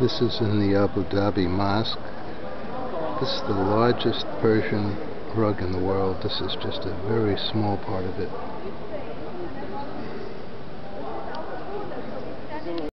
This is in the Abu Dhabi Mosque. This is the largest Persian rug in the world. This is just a very small part of it.